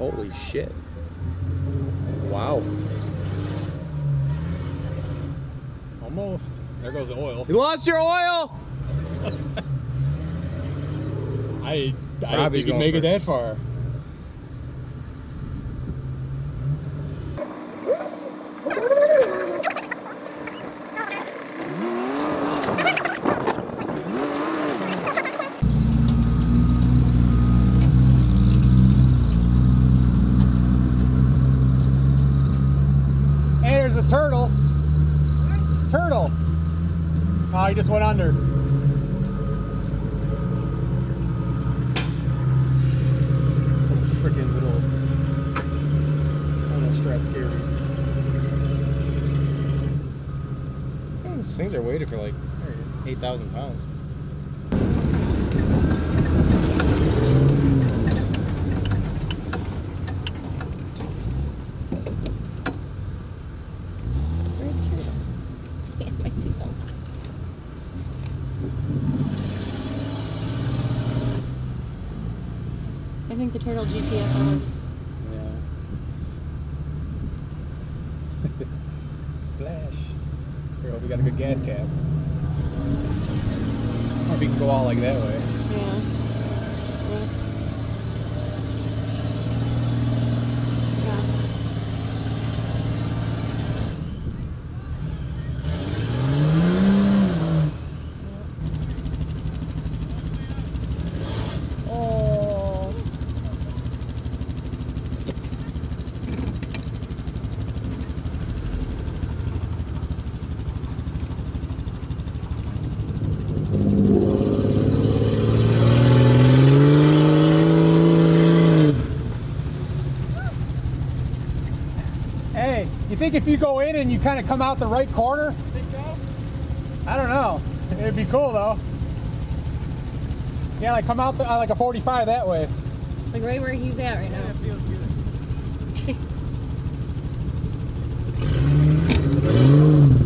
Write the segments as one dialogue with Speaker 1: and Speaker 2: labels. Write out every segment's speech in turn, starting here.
Speaker 1: Holy shit. Wow.
Speaker 2: Almost. There goes the oil.
Speaker 1: You lost your oil!
Speaker 2: I, I didn't think you'd make it that far. Hey, there's a turtle. Turtle. Oh, he just went under. Those freaking little. I don't know, straps scare me.
Speaker 1: Hmm, These things are weighted for like 8,000 pounds.
Speaker 3: I think the turtle GTFO.
Speaker 1: Yeah.
Speaker 2: Splash. Here, hope we got a good gas cap. Or we can go all like that way.
Speaker 3: Yeah. Yeah. Yeah. Oh.
Speaker 2: Hey, you think if you go in and you kind of come out the right corner? I don't know. It'd be cool though. Yeah, like come out the, uh, like a 45 that way.
Speaker 3: Like right where he's at right now. You're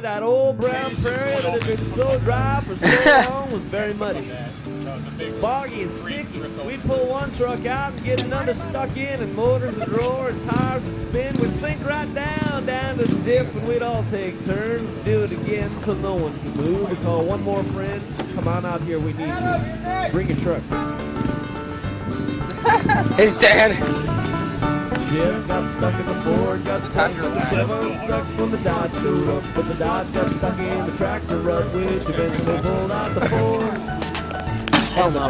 Speaker 4: that old brown prairie that had been so dry for so long was very muddy. Boggy and sticky. We'd pull one truck out and get another stuck in, and motors would roar and tires would spin. We'd sink right down, down to the dip, and we'd all take turns do it again till no one could move. We'd call one more friend. Come on out here, we need you. Bring your truck.
Speaker 5: Hey, Stan.
Speaker 4: Chip got stuck in the Ford, got stuck in the Chevron, stuck when the Dodge showed up, but the Dodge got stuck in the tractor rut, which eventually pulled out the Ford.
Speaker 5: Oh, Hell no.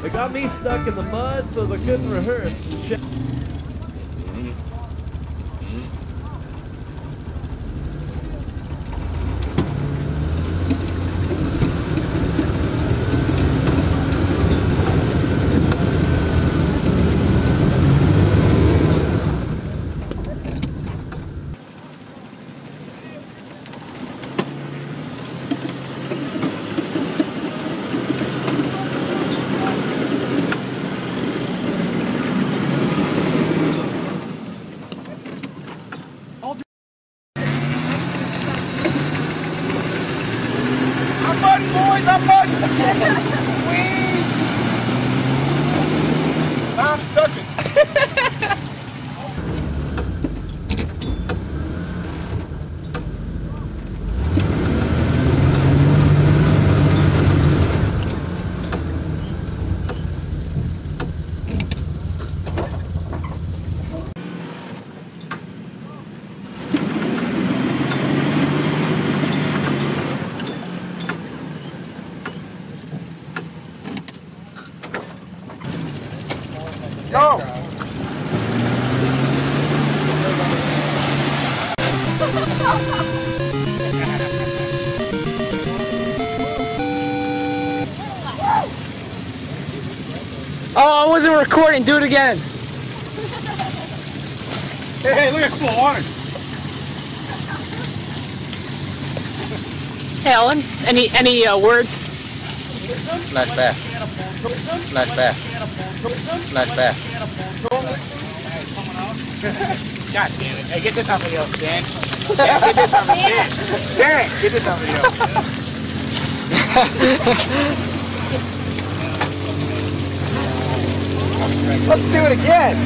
Speaker 4: They got me stuck in the mud, so they couldn't rehearse. Go! oh,
Speaker 5: I wasn't recording. Do it again.
Speaker 2: hey, hey, look at cool water.
Speaker 5: Hey, Ellen, any any uh, words?
Speaker 6: It's a nice bath. It's a nice bath. It's a nice bath.
Speaker 2: God damn it. Hey, get this on video, Dan. Dan, get this on video. Dan, get this on video. Let's do it again.